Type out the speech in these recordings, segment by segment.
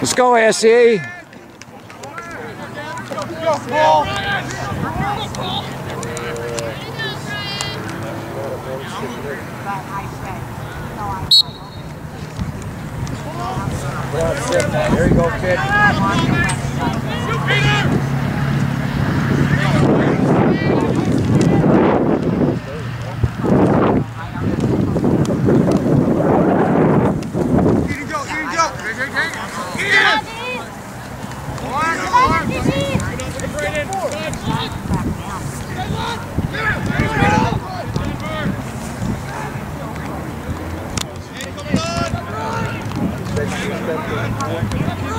Let's go, SE. There you go, kid.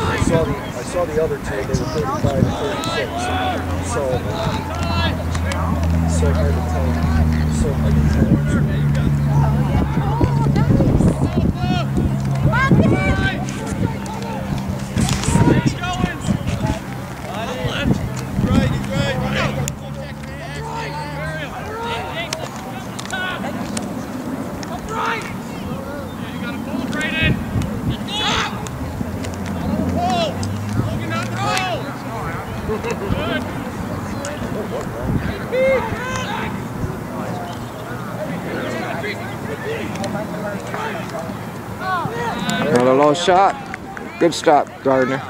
I saw the I saw the other two. They were 35 and 36. So so hard to tell. So hard to tell. Another low shot. Good stop, Gardner.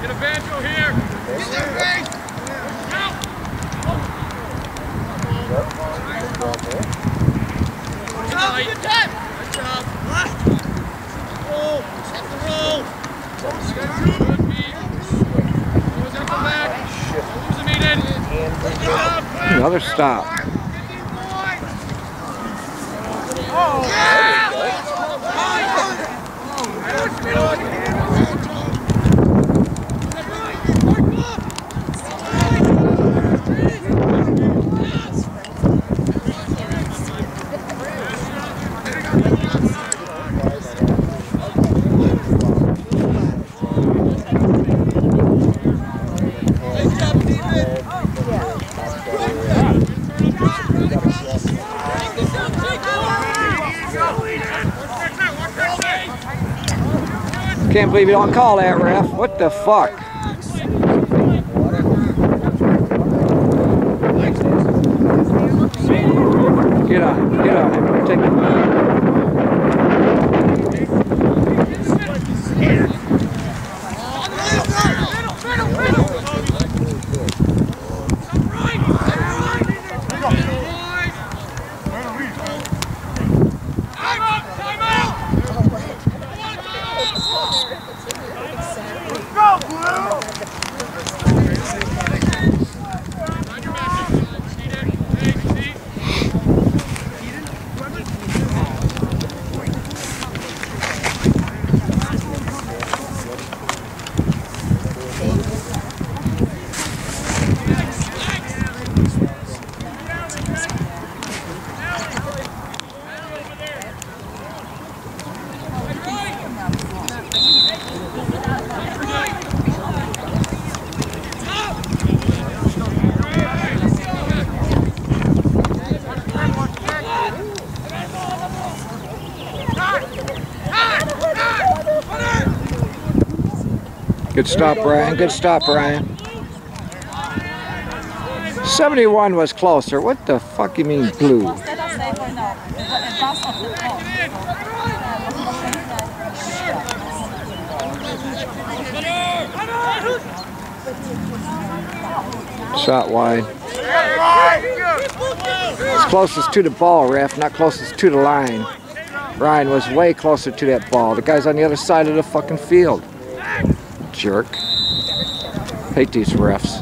Get a banjo here. Right. Good job. Roll. Set the roll. Good beat. Always have to come back. Don't lose the meeting. Good job. Another stop. Can't believe you don't call that, ref. What the fuck? Get on, get on. Take it. Good stop, Ryan. Good stop, Ryan. 71 was closer. What the fuck you mean blue? Shot wide. It's closest to the ball, ref, not closest to the line. Ryan was way closer to that ball. The guy's on the other side of the fucking field. Jerk. Hate these refs.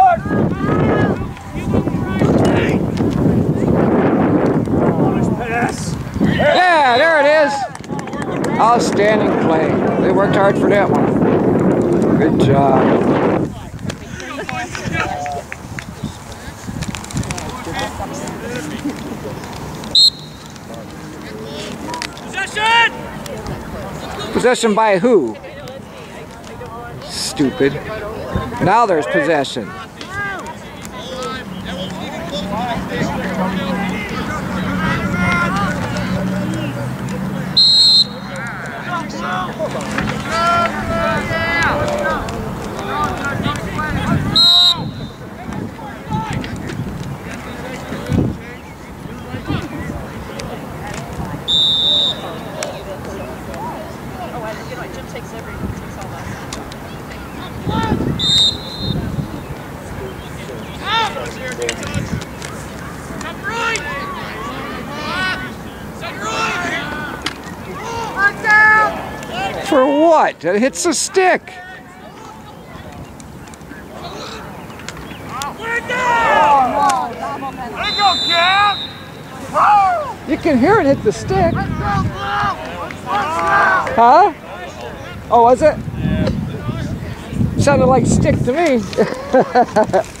Yeah, there it is. Outstanding play. They worked hard for that one. Good job. Possession! Possession by who? Stupid. Now there's possession. It hits the stick. You can hear it hit the stick. Huh? Oh, was it? Sounded like stick to me.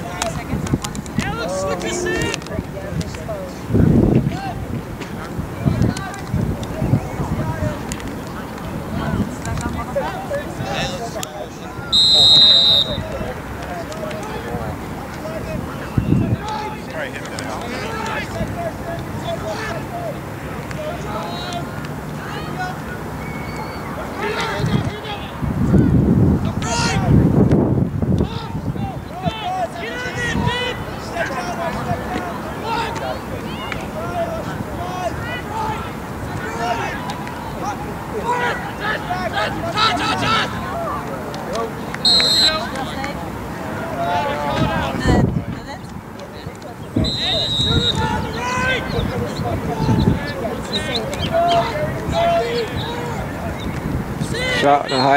Alex, look us in!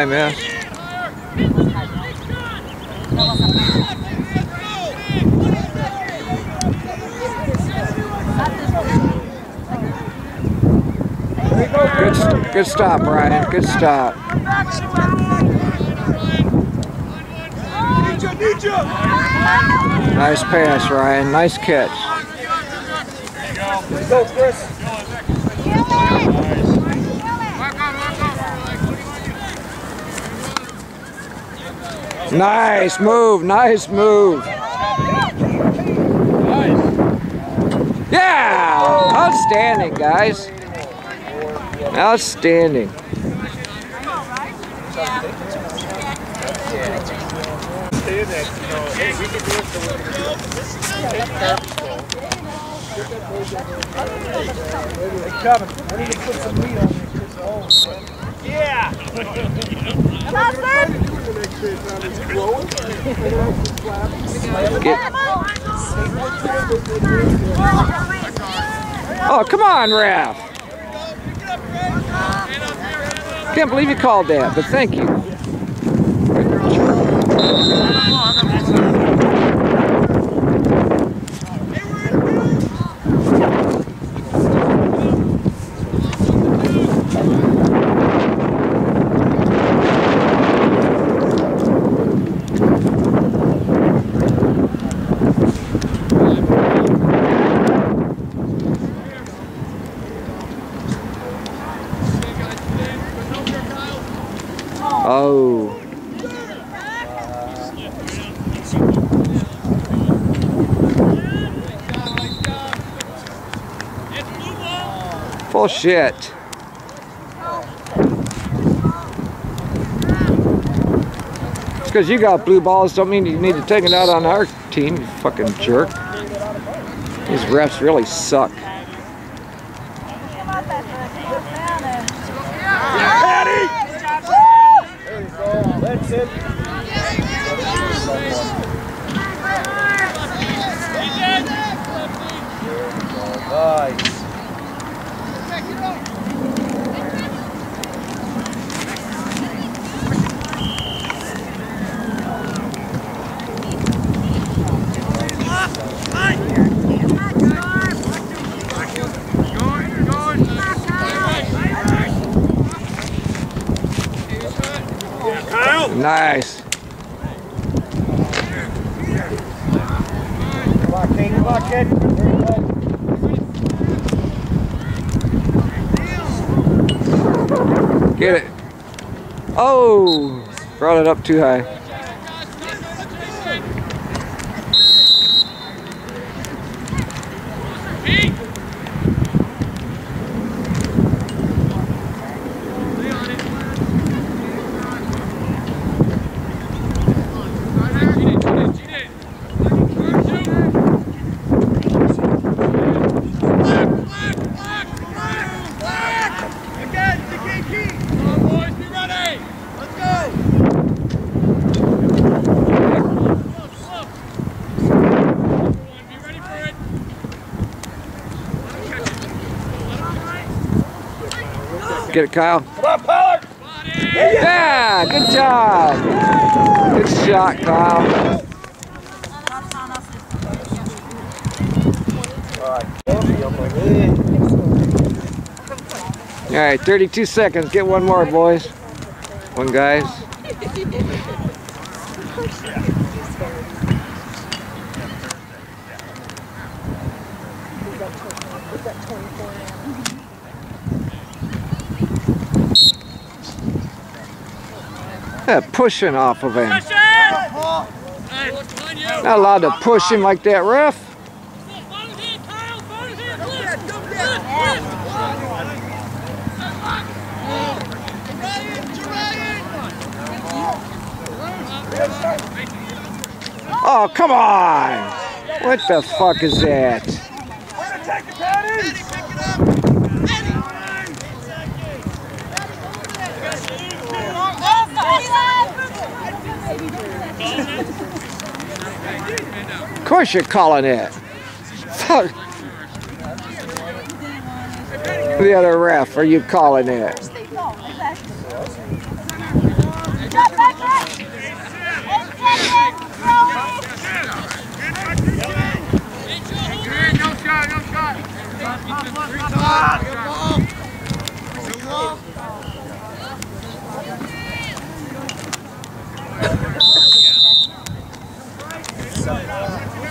High miss. Good, good stop, Ryan. Good stop. Nice pass, Ryan. Nice catch. Go, Chris. Nice move. Nice move. Yeah! Outstanding, guys. Outstanding. Hey, Kevin, I need to put some meat on there. Chris. Oh, Come on, sir. Get, oh, come on, ref. Can't believe you called that, but thank you. Oh. Full shit. Because you got blue balls don't mean you need to take it out on our team, you fucking jerk. These refs really suck. Come on, Patrick. Come on down and- There you go. That's it. Nice. Nice. Come on, King. Come on, kid. There you go. Get it. Oh, brought it up too high. Get it, Kyle. Come on, Pollard. Yeah, good job. Good shot, Kyle. All right. Coffee, I'm like, eh. All right, 32 seconds. Get one more, boys. One, guys. Pushing off of him. Not allowed to push him like that, ref. Oh, come on! What the fuck is that? Of course you're calling it. The other ref, are you calling it? Jump back right. And check it. Throw it.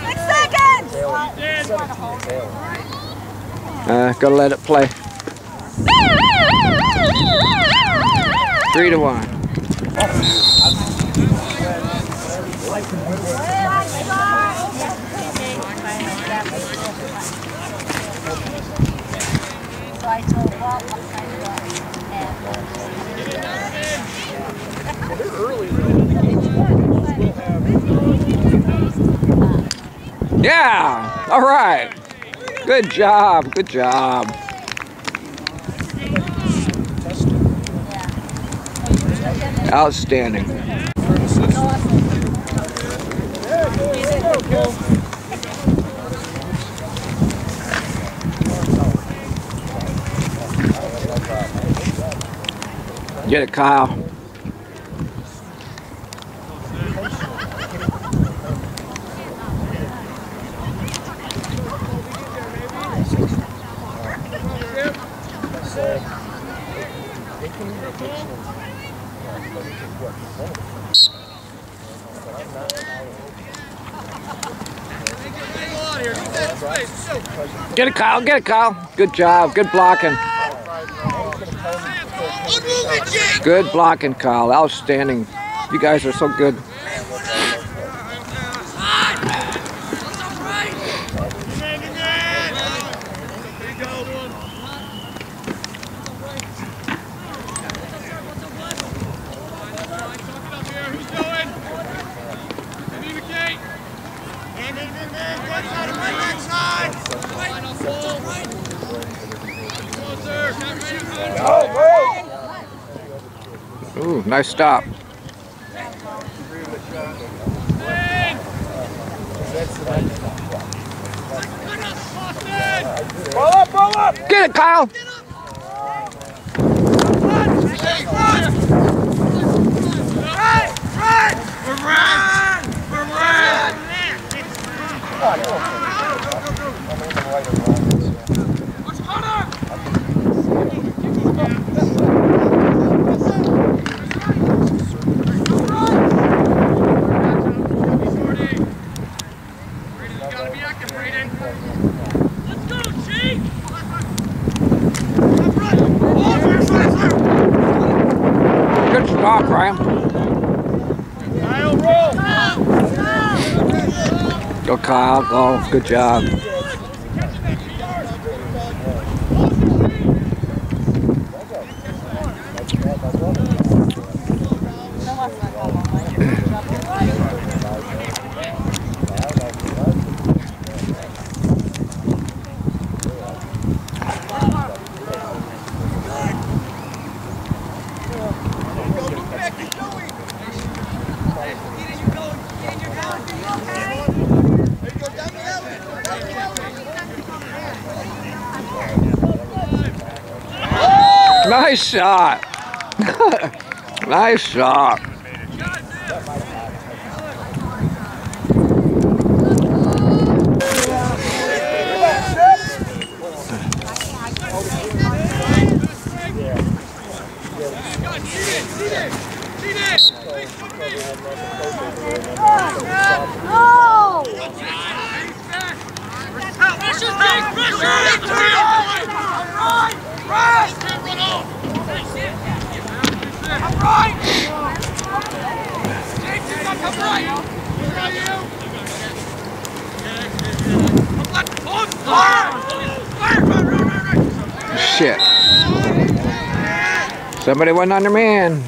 Six seconds. Uh, gotta let it play. Three to one. Yeah. All right. Good job. Good job. Outstanding. Get it, Kyle. I said, they can either fix them. But it could work. One of them. But I'm not Angle out here. Get that space. Shoot. Get it, Kyle. Get it, Kyle. Good job. Good blocking. Good blocking, Kyle. Outstanding. You guys are so good. Ooh, nice stop. Get it, Kyle. Good stop, Ryan. Go, Kyle. Go. Good job. Nice shot. nice shot. Shit. Somebody went their man.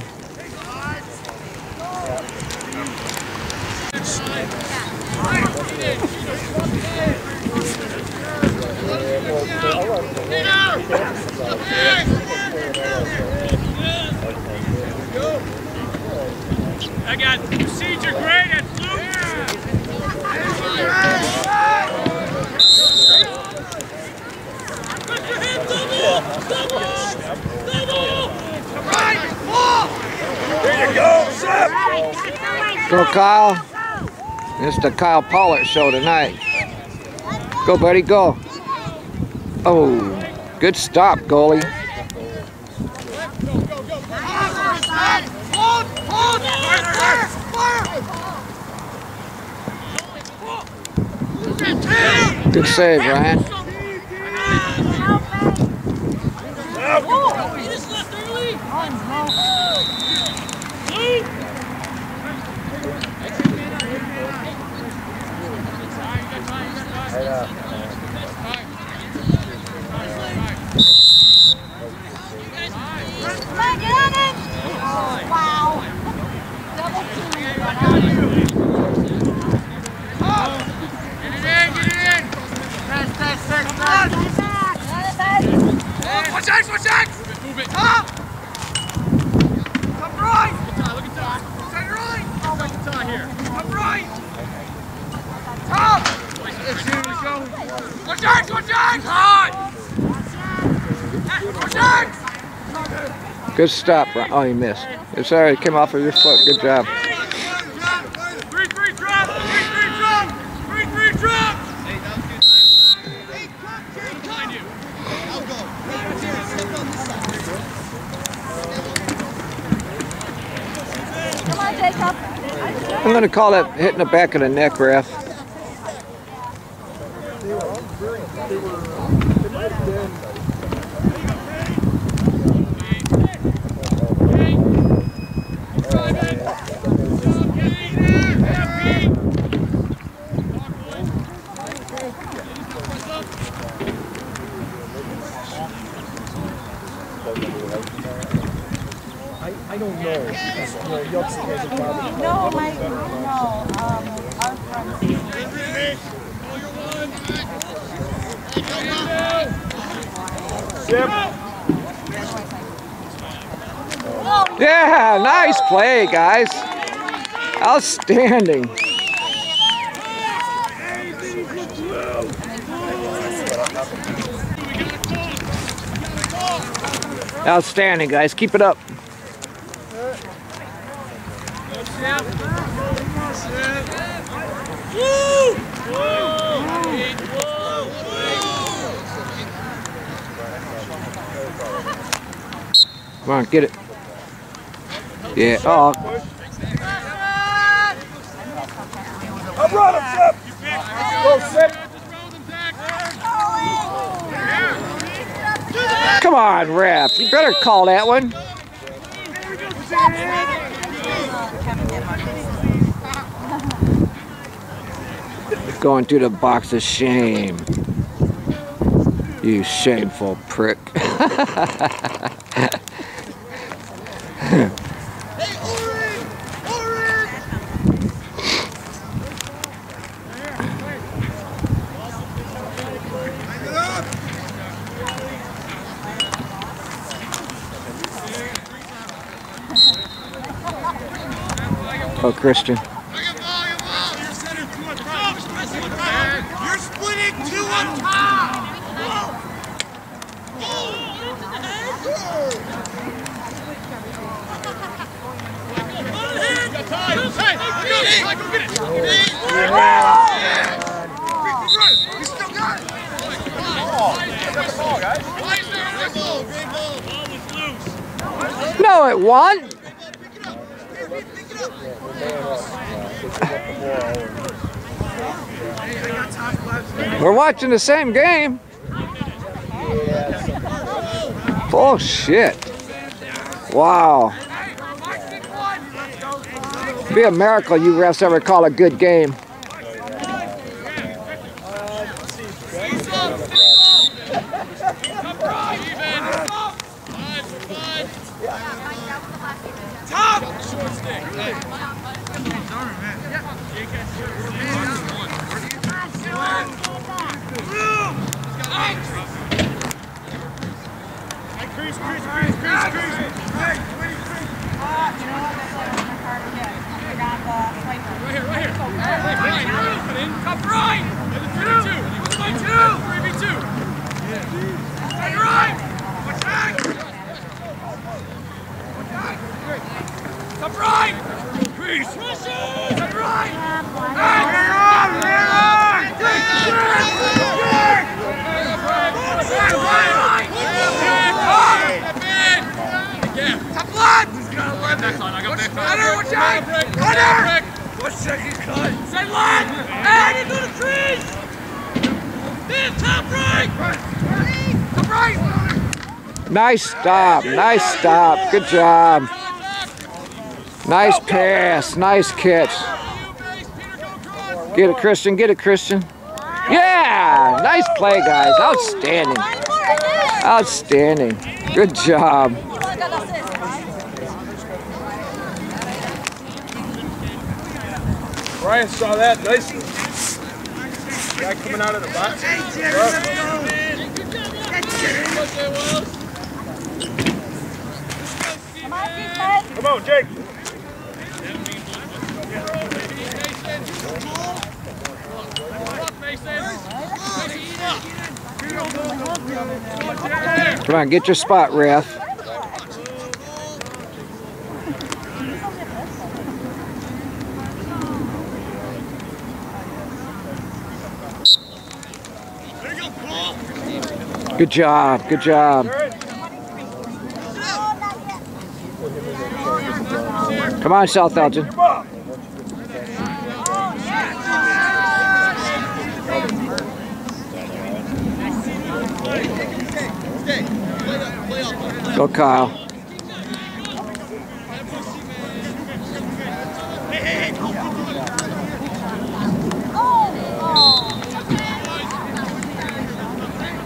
Go, Kyle. It's the Kyle Pollard show tonight. Go, buddy, go. Oh, good stop, goalie. Good save, Ryan. Watch watch! Move it. Right! Look at Ty, look at Ty. Right! Look at Ty here. Right! Top! Watch watch! Good stop. Oh, you missed. It's alright. Came off of your foot. Good job. I'm going to call that hitting the back of the neck, ref. I, I don't know. Because, you know, Yeltsin has a problem. No, my, no, um, our friends. Yeah, nice guys. Outstanding. Outstanding, guys. Keep it up. Come on, get it. Yeah. Oh, I brought him, Sip! Go, come on, ref. You better call that one. Going through the box of shame. You shameful prick. Oh, Christian. You're splitting two on top! Hey, go get it! You still got it! Why is there a whistle? Ball was loose. No, it won. We're watching the same game. Oh shit. Wow. Be a miracle you refs ever call a good game. Top right! Two! Two! Two! Three v two! Take right! Attack! Top right! Crease! Top right! Top left! I got back Runner, watch out! Runner! One second cut. Say left! Hey, into the trees! Then top right! Top right! Nice stop. Nice stop. Good job. Nice pass. Nice catch. Get it, Christian. Get it, Christian. Yeah. Nice play, guys. Outstanding. Outstanding. Good job. Brian saw that. Nice. Guy coming out of the box. Come on, defense. Come on, Jake. Come on, get your spot, ref. Good job, good job. Come on, South Elgin. Go, Kyle.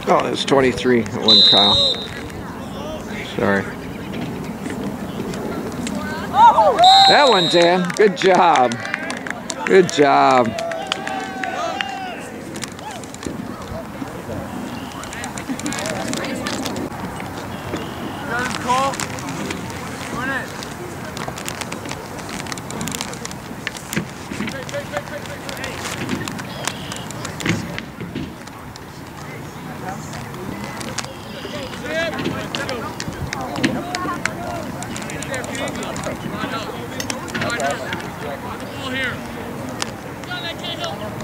Oh, it's 23. It wasn't Kyle. Sorry. That one, Dan. Good job. Good job.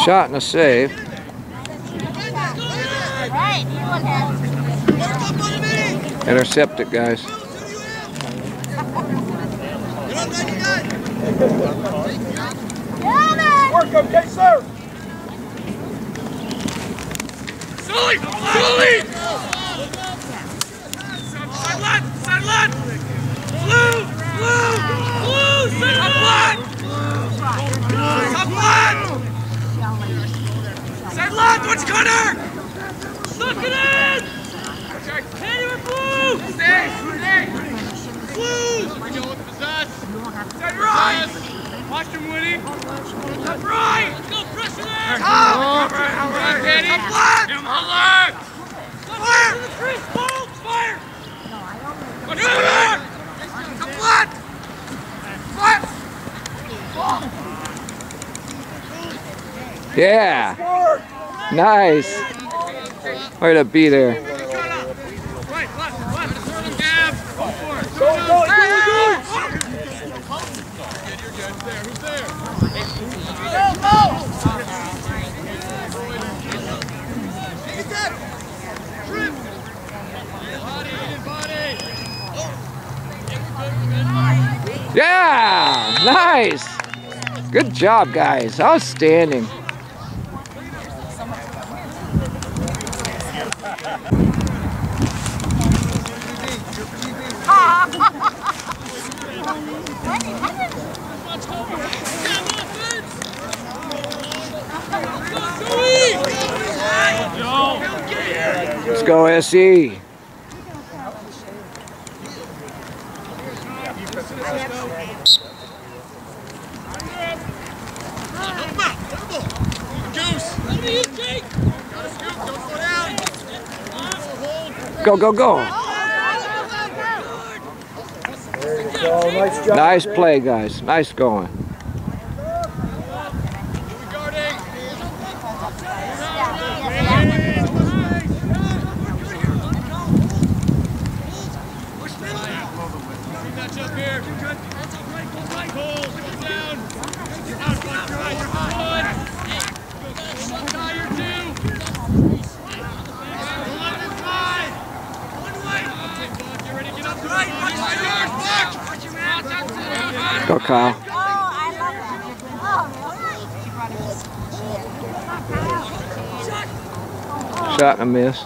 Shot and a save. Intercept it, guys. Work, okay, sir. Sully! Sully! Side left! Side left! Blue! Blue! Blue! Top left! Top left! Side left! What's Connor? Suck it in! Hit him with blue! Stay! Stay! Blue! We go with possess! Side right! Watch him, Woody! Top right! Let's go, pressure there! Top! All right, all right! Danny! Top left! Him on left! Fire! Fire! To the Top left! Fire! Yeah. Nice. Way to be there. Right, left, left. Throw the go, go. You're good. There. Yeah. Nice. Good job, guys. Outstanding. Let's go. SE. Help him out. Help him out. Goose. Got a scoop. Don't go down. Hold. Go, go, go. Go, nice job. Nice play, guys. Nice going. Guarding. Match up here. Good. Hold. Go down. Out, one, right. One. Tire two. One and five. One way. Get ready to get up to right. Watch my yard. Watch. Watch your man. Go, Kyle. Oh, I love that. Oh, Shot and a miss.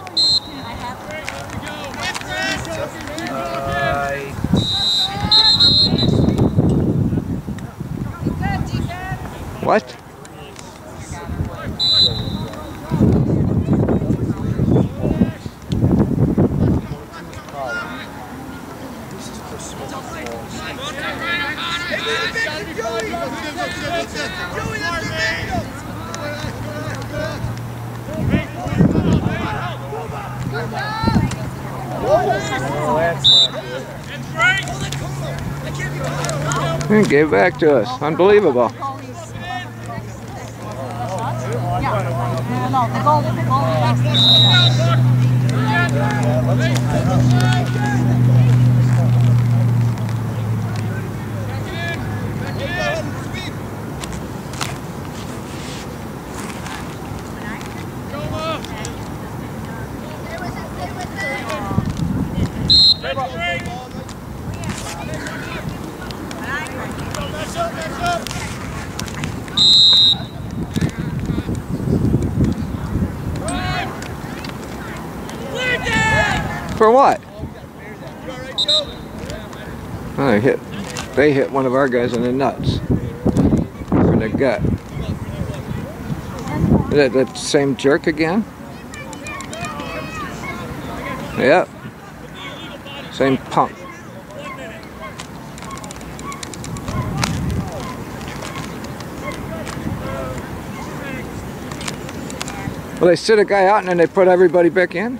What? And gave back to us. Unbelievable. For what? Oh, they hit. They hit one of our guys in the nuts. Or in the gut. That same jerk again? Yep. Same punk. Well, they sit a guy out and then they put everybody back in.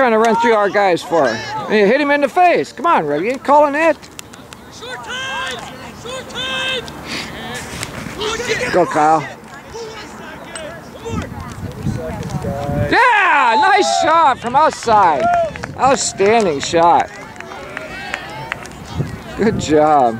trying to run through our guys for? You hit him in the face. Come on, Rev. You ain't calling it. Short time! Short time! Go, Kyle. Yeah, nice shot from outside. Outstanding shot. Good job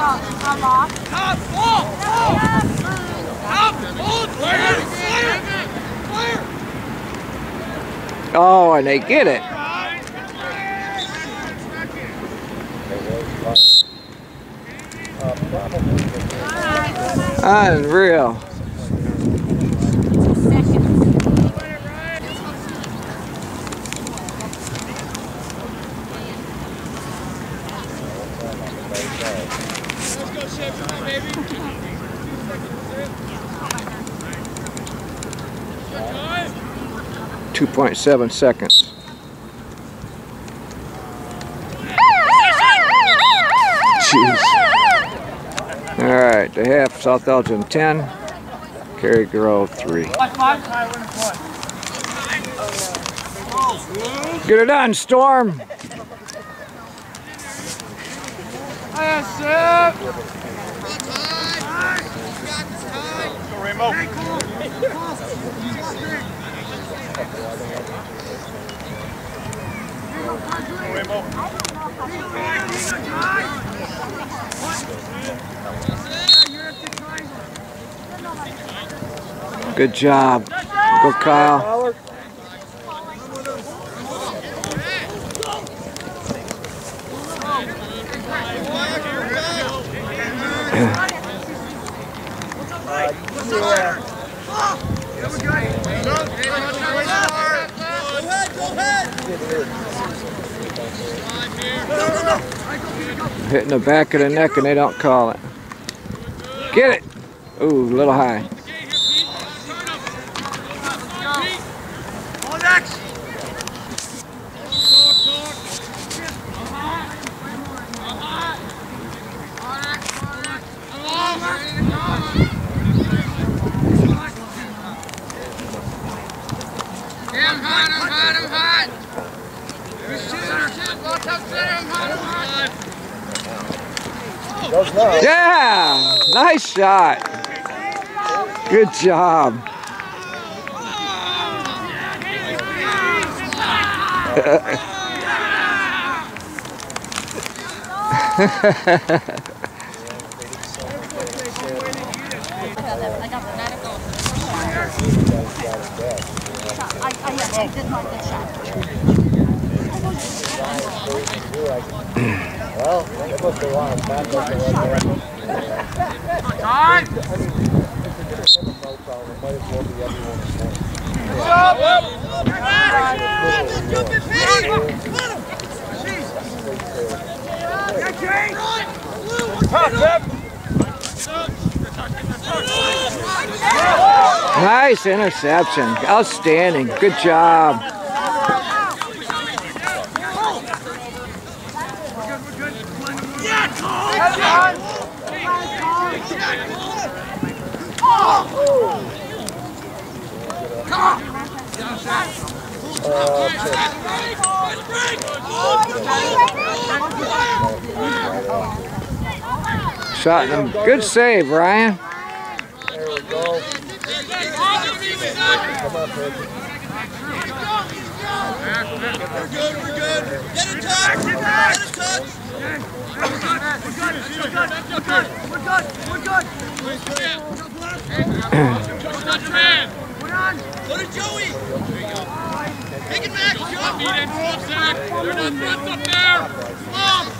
a, a loss. Top! Ball! Ball! Top! Hold! Fire! Fire! Fire! Oh, and they get it. Unreal. Let's go, Chef. Come on, baby. Two seconds, that's it. Time. 2.7 seconds. Jeez. All right, the half, South Elgin 10, Cary Grove 3. Get it done, Storm. Good job. Go, Kyle. Hitting the back of the neck and they don't call it. Get it. Ooh, a little high. On next! I'm hot, I'm hot, I'm hot! Good shit, good shit, watch out, center, I'm hot, I'm hot! Yeah! Nice shot. Good job. I got the medical. I, I, yeah, I did not get shot. Well, it must be one. That must be one. Time! No problem. Might as well be everyone's name. Nice interception. Outstanding. Good job. Shot. Good save, Ryan. There we go. We're good, we're good. We're good, we're good, we're good, we're good, we're back,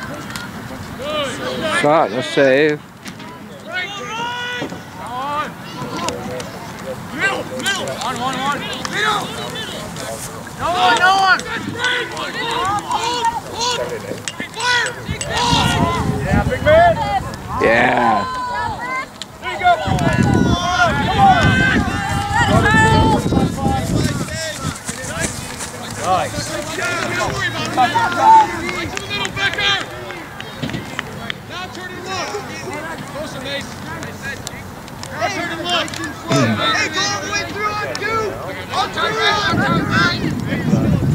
Joe. Beat in, stop sack. They're not threats up there. Come on. Boys, talk, talk, talk. Your matchup right now, Zach. Good spot. Have fun, have fun. Get up to him now. Up in, Pete.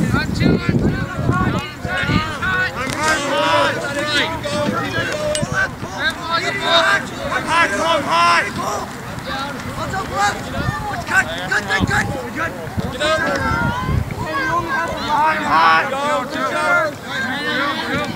Up GLE. Ready, get him up GLE right now. Good. Good. Stay there, Zach. Gotta help down. Good. Good. Good. Shot and a save. Right. On. Middle, middle. On, on, on. Middle. No one, no one. Hold, hold. Fire. Yeah, big man. Yeah. There you go. Come on. Nice. Don't worry about it. Right to the middle, Becker. Now turn and look. Closer, Mace. Now turn and look. Hey, go all the way through on two. On two. On two. On two. I'm high. High, come high. What's up, left? Good, good, good, good. Good. Get over. High, high. Go, Nice save. Nice save. Oh, that wasn't a save. Excuse me. Black! Black! Black! Black! Black! She didn't eat it. Watching through the viewfinder. Here. That's out, Bex. Oh, that's a save. Got him right in the nads. Saved that with his cup. No one on. Please. He's hurting. Ready, drop, put it up. Break. What's that on?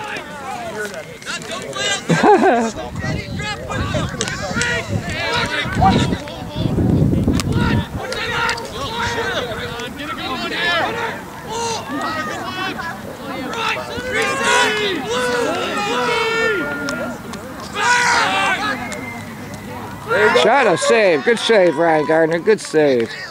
Shot a save. Good save, Ryan Gardner. Good save.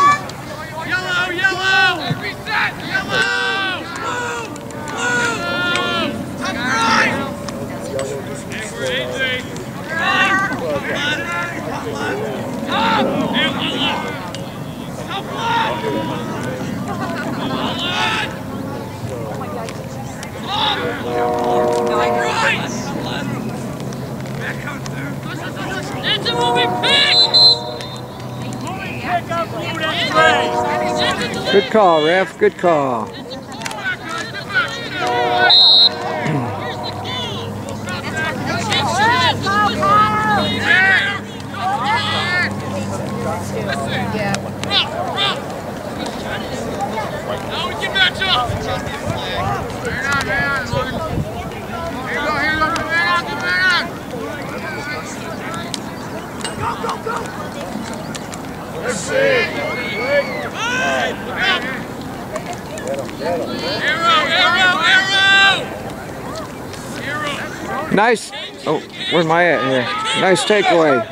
Good call, ref. Good call. Now we can match up. Hang on, hang on, Logan. Here you go, here you go. Come back on, come back on. Arrow, arrow, arrow! Arrow. Nice. Oh, where am I at here? Nice takeaway.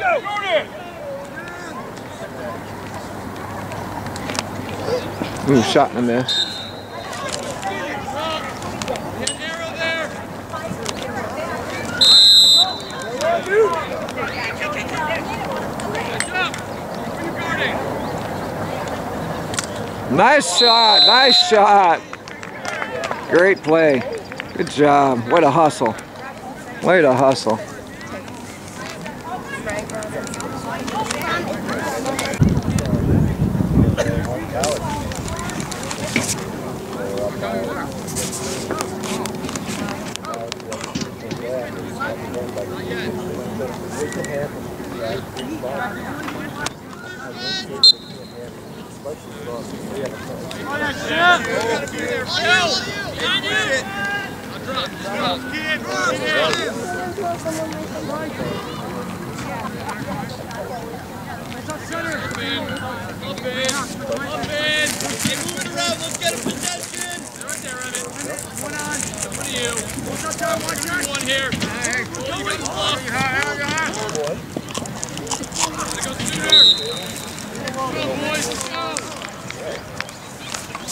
Ooh, shot and a miss. Nice shot. Nice shot. Great play. Good job. What a hustle. Way to hustle. Oh, you got the bluff. There goes Sooner. Go, boys. Go.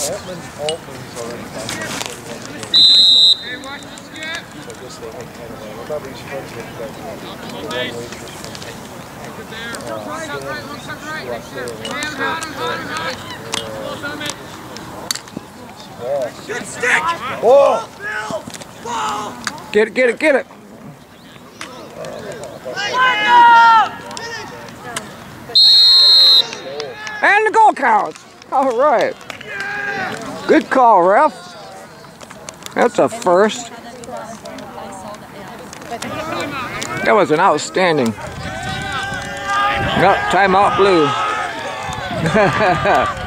Altman, Altman's already done Hey, watch this get. So I guess they had kind of, I remember he's friends with that. Come on, base. Good there. Look up right, look up right. Damn, hot hot hot him. Close on it. Oh! Get it, get it, get it. And the goal counts. All right. Good call, ref. That's a first. That was an outstanding. No, timeout blue.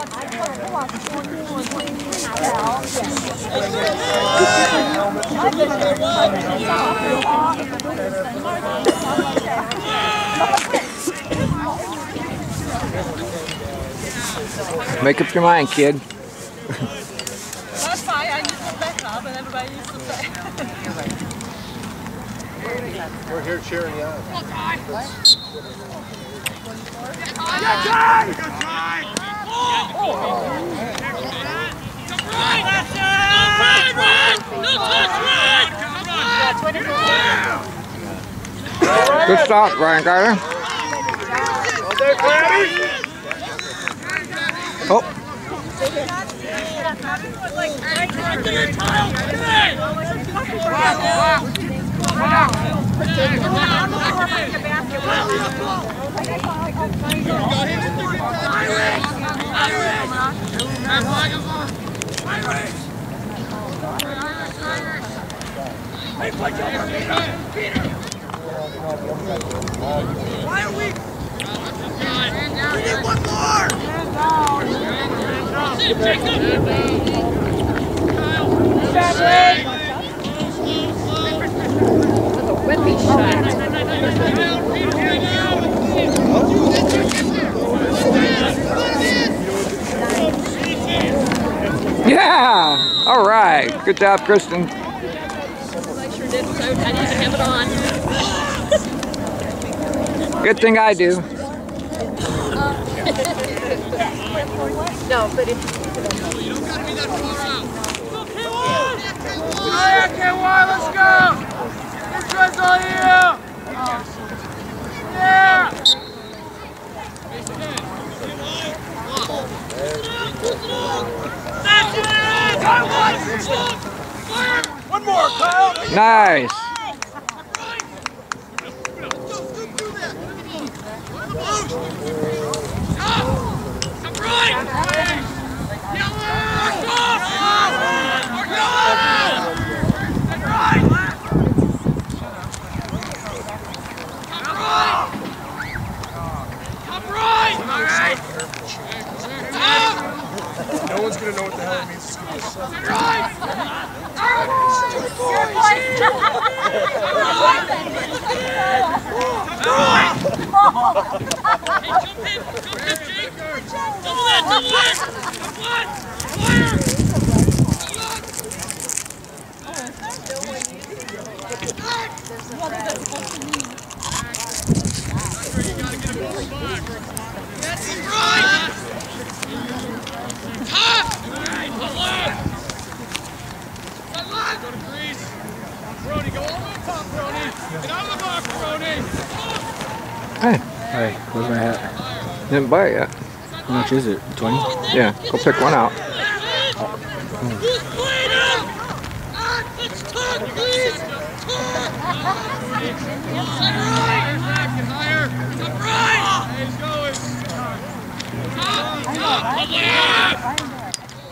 Make up your mind, kid. That's fine. I need to back up, and everybody needs to play. We're here cheering you on. Good try. Good try. Come right. Come right, right. No touch right. Come right. Good stop, Ryan Gardner. Oh, Why are we? We need one more! Yeah. All right. Good job, Kristen. Good thing I sure did, so I need to have it on. Good thing I do. No, but if Alright, KY, let's go! This one's all you! Yeah! Nice. Come right! Yellow! Stop! Yellow! Come right! Come right! Come right! All right! Up! No one's gonna know what the hell it means. Come right! Double that! Double that! Come on! Right! Tough! Put left! Put left! Go to crease. Brody, go all the way top, Brody. Get out of the box, Brody. Hey, Hey, where's my hat? didn't buy it yet. How much is it? 20? Yeah, go pick one out. Who's playing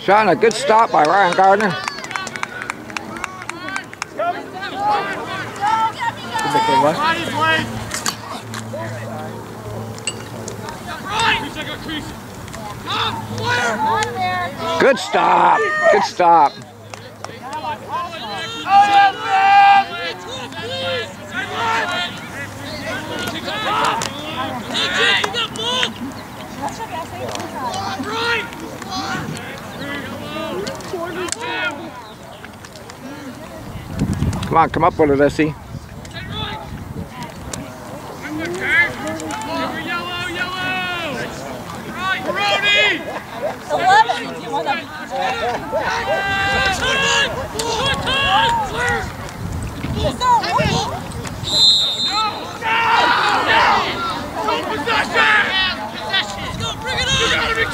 Sean, a good stop by Ryan Gardner. Right. Good stop. Good stop. Come on, come up with it, Essie. Eleven, if you want to.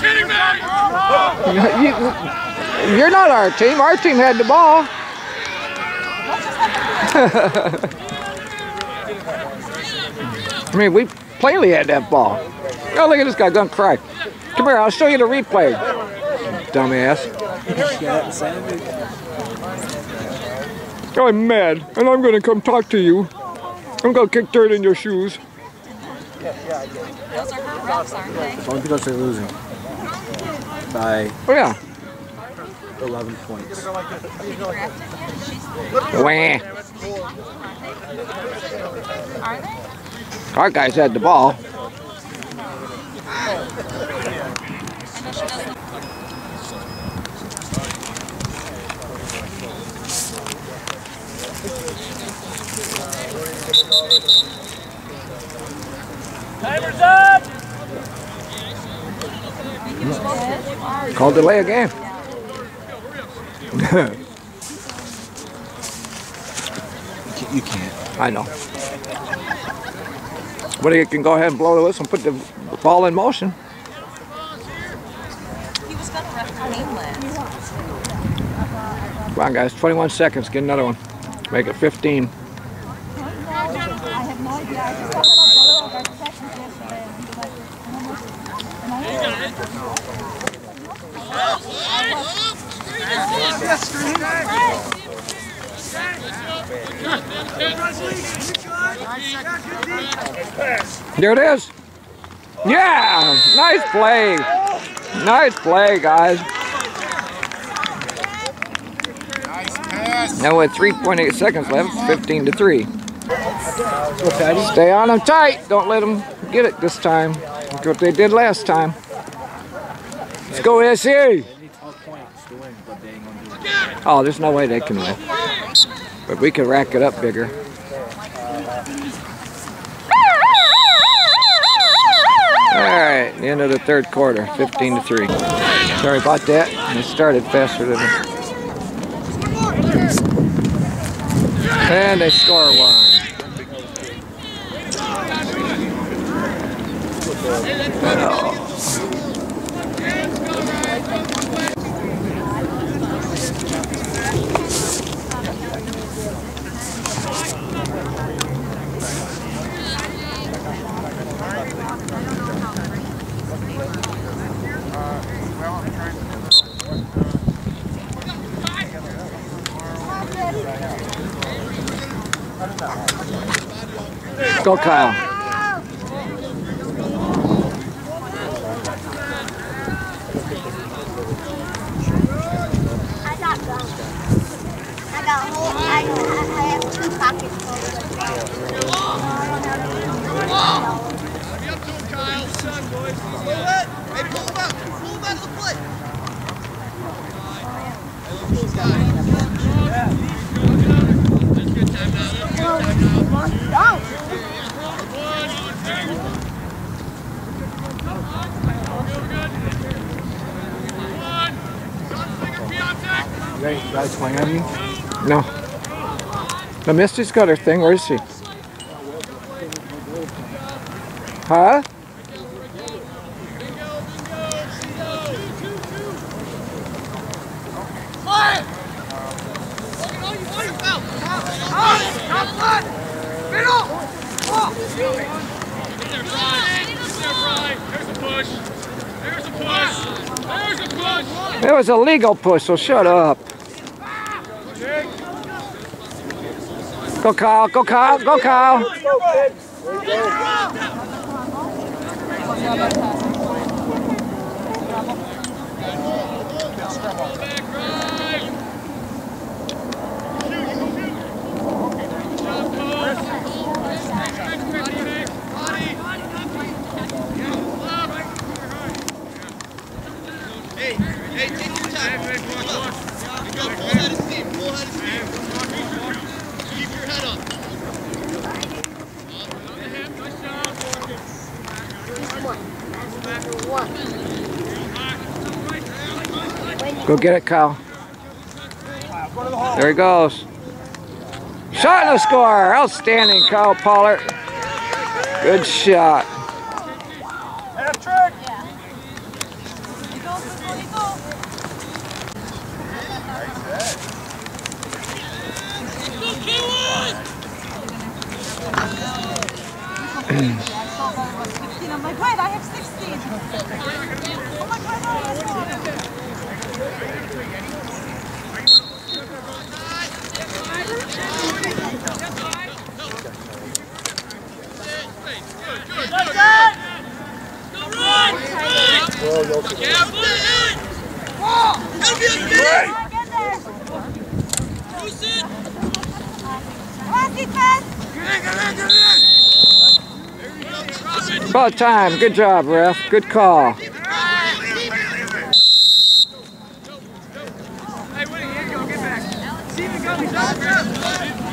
Kidding me! You, you're not our team. Our team had the ball. I mean, we plainly had that ball. Oh, look at this guy going to cry. Come here, I'll show you the replay. Dumbass. I'm mad, and I'm going to come talk to you. I'm going to kick dirt in your shoes. Those are her reps, aren't they? Only because they're losing. By Oh, yeah. 11 points. Wah. Are they? Our guys had the ball. Timer's up! Called delay a game. You can't. I know. But he can go ahead and blow the whistle and put the ball in motion. He was gonna ref come in last. On, guys. 21 seconds. Get another one. Make it 15. I There it is. Yeah, nice play. Nice play, guys. Now with 3.8 seconds left, 15 to 3. Stay on them tight. Don't let them get it this time. Look what they did last time. Let's go, SE. They need 12 points to win, but they ain't gonna do it. Oh, there's no way they can win. But we can rack it up bigger. All right, the end of the third quarter, 15 to 3. Sorry about that. They started faster than And they score one. Go, Kyle. I got gum. I got a whole, I, I, I have two pockets full of it. Be up to him, Kyle. Son, boys. Pull it. Hey, pull him up. Pull him out of the play. That's good time now. That's good time now. You guys, you guys swing on you? No. The Misty's got her thing. Where is she? Huh? It was a legal push, so shut up. Go Kyle, go Kyle, go Kyle. Hey, hey, take your time. Pull up. You go full head of steam. Full head of steam. Keep your head up. Go get it, Kyle. There he goes. Shot and a score. Outstanding, Kyle Pollard. Good shot. Good time. Good job, ref. Good call. Hey, Woody, here you go. Get back.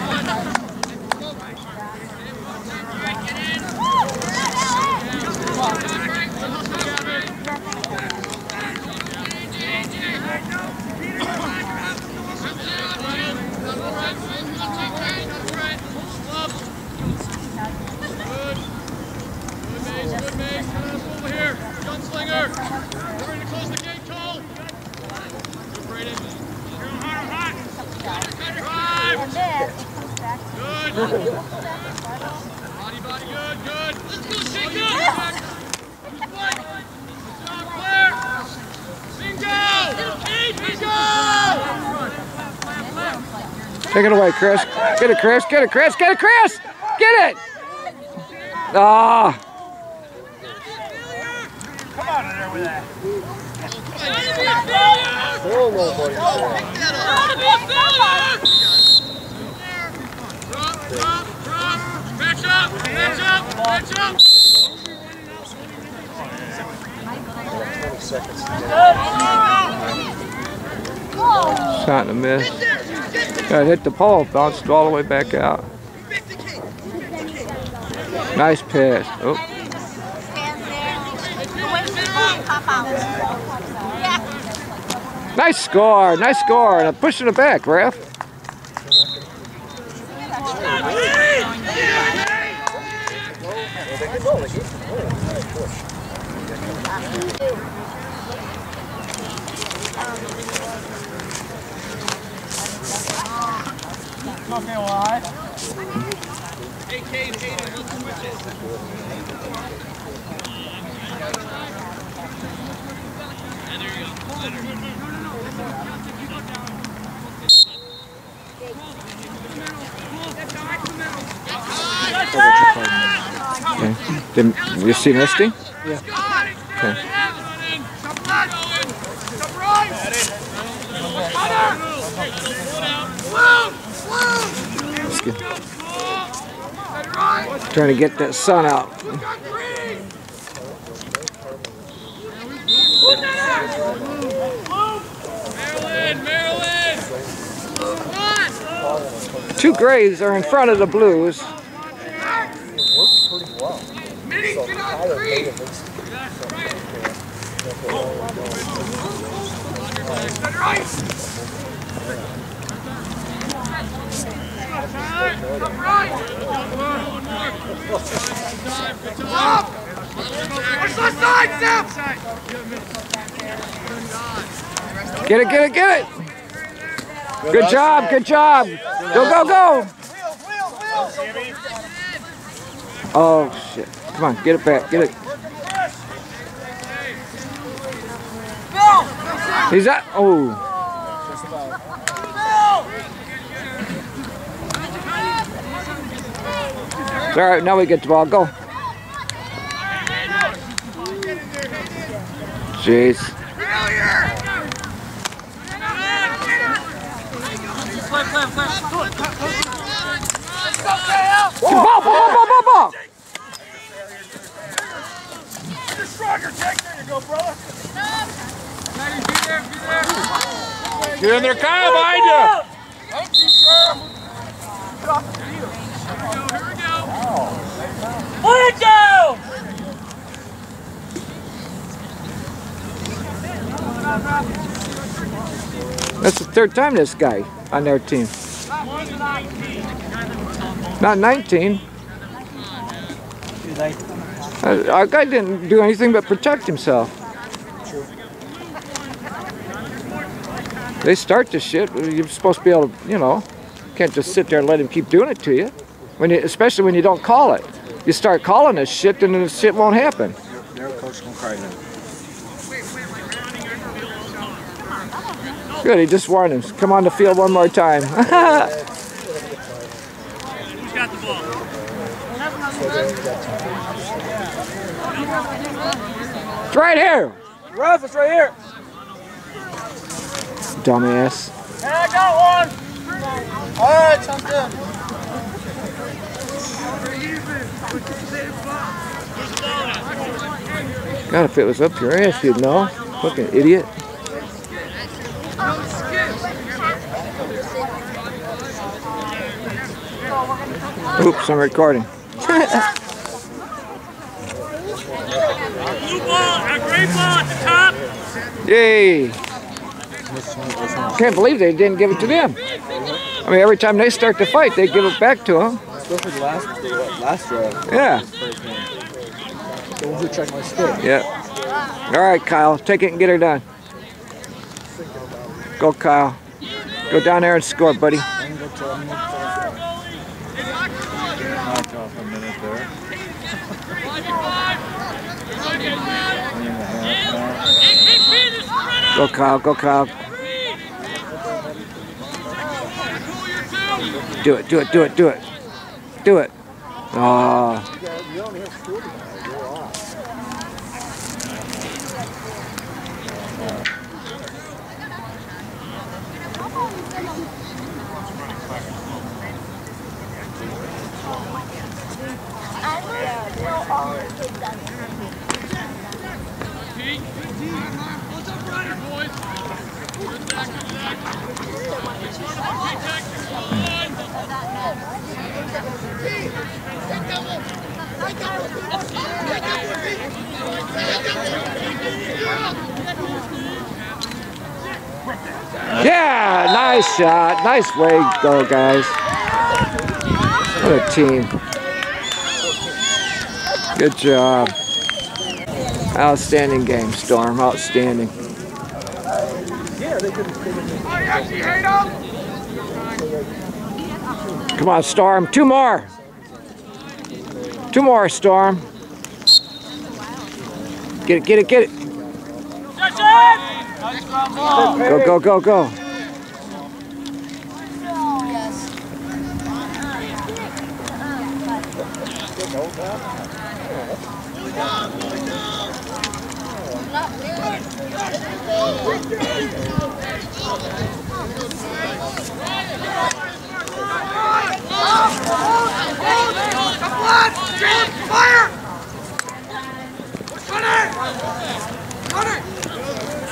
Take it away, Chris. Get it, Chris. Get it, Chris. Get it, Chris. Get it. Ah. Still nobody. Drop, drop, drop. Match up, match up, match up. 20 seconds. Shot and a miss. Hit the pole, bounced all the way back out. Nice pass. Oh, nice score. Nice score. And a push in the back, ref. Well, they get no, they get no, they gotta push. Okay. Did you see Misty? Okay. Let's get- Trying to get that sun out. Maryland, Maryland. Two grays are in front of the blues. It worked pretty well. Minnie, So get on Tyler three. made it Push left side, Sam. Get it, get it, get it. Good job, good job. Go, go, go. Oh, shit. Come on, get it back, get it. He's at, oh. All right, now we get the ball. Go. Jeez. Ball, ball, ball, ball, ball. Get in there, Kyle, behind you. That's the third time this guy on their team. Not 19. Uh, Our guy didn't do anything but protect himself. They start this shit. You're supposed to be able to, you know, can't just sit there and let him keep doing it to you. When you, especially when you don't call it. You start calling this shit, then the shit won't happen. Their coach gonna cry now. Good, he just warned him. Come on the field one more time. Who's got the ball? it's right here. Ref, it's right here. Dumbass. Hey, I got one. All right, sounds good. God, if it was up your ass, you'd know. Fucking idiot. Oops, I'm recording. Blue ball, a great ball at the top. Yay! Can't believe they didn't give it to them. I mean, every time they start to fight, they give it back to them. Last, last. Yeah, don't you check my stick. Yeah. All right, Kyle. Take it and get her done. Go, Kyle. Go down there and score, buddy. Go, Kyle. Go, Kyle. Do it, do it, do it, do it. Do it. Oh. Yeah, nice shot. Nice way to go, guys. What a team. Good job. Outstanding game, Storm. Outstanding. Come on, Storm. Two more. Two more, Storm. Get it, get it, get it. Go, go, go, go. Fire! Gunner! Gunner!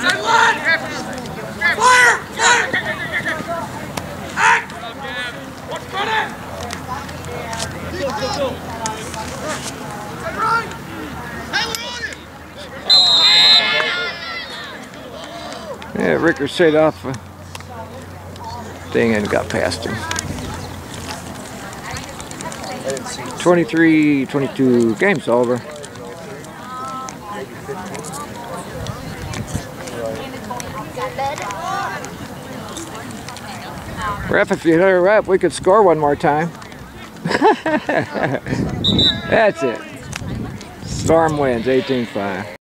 Send line! Fire! Fire! Act! What's gunner? Send Ryan! Tyler on it! Ricocheted off. Thing and got past him. I 23 22. Game's over. Ref, if you hit a rep, we could score one more time. That's it. Storm wins 18 5.